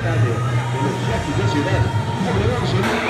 Ricardo, pelo chefe de Tirelli, cobrou o